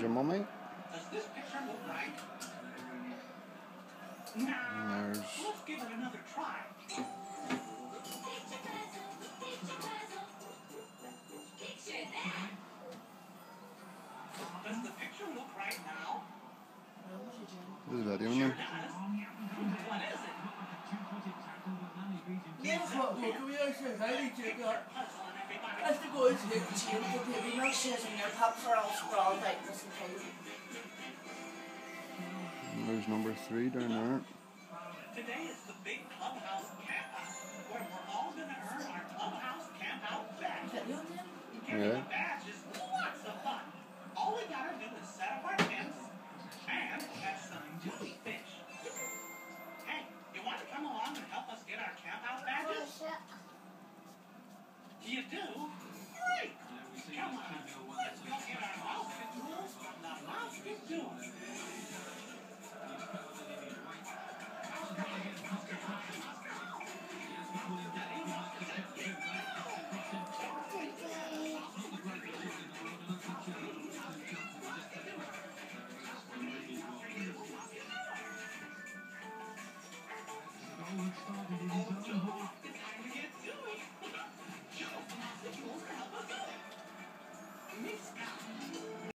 There's your mummy. Does this picture look right? Nah. there's Let's give it another try. Does the picture look right now? there's that Therefore, There's number three down there. Today is the big clubhouse camp where we're all going to earn our clubhouse camp out badge. Yeah. Yeah.